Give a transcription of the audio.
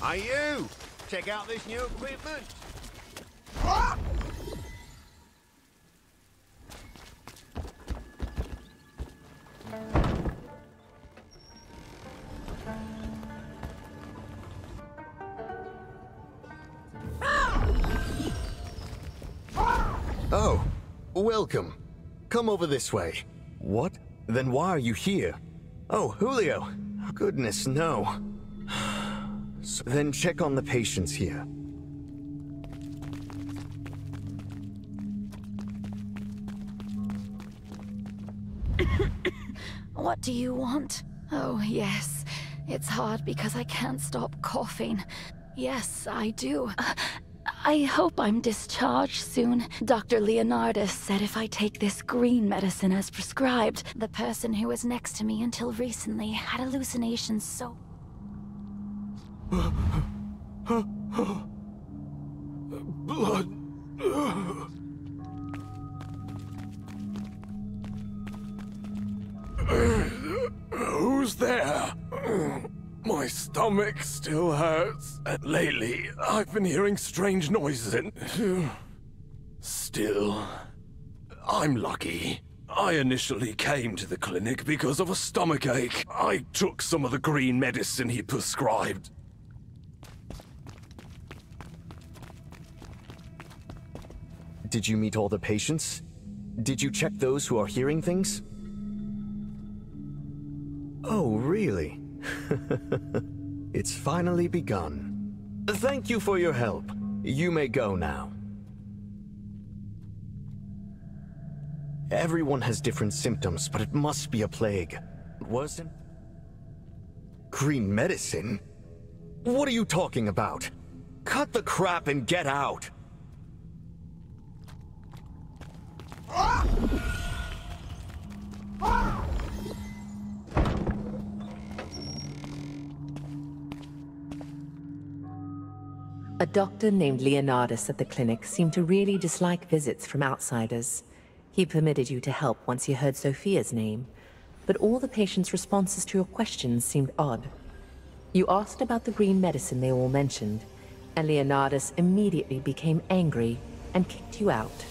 Hey, you! Check out this new equipment. Oh, welcome. Come over this way. What? Then why are you here? Oh, Julio. Goodness, no. Then check on the patients here. What do you want? Oh, yes. It's hard because I can't stop coughing. Yes, I do. Uh, I hope I'm discharged soon. Dr. Leonardas said if I take this green medicine as prescribed, the person who was next to me until recently had hallucinations so... Blood. Who's there? My stomach still hurts. And lately, I've been hearing strange noises and... Still, I'm lucky. I initially came to the clinic because of a stomach ache. I took some of the green medicine he prescribed. Did you meet all the patients? Did you check those who are hearing things? Oh, really? it's finally begun. Thank you for your help. You may go now. Everyone has different symptoms, but it must be a plague. Wasn't? Green medicine? What are you talking about? Cut the crap and get out! A doctor named Leonardas at the clinic seemed to really dislike visits from outsiders. He permitted you to help once he heard Sophia's name, but all the patients' responses to your questions seemed odd. You asked about the green medicine they all mentioned, and Leonardas immediately became angry and kicked you out.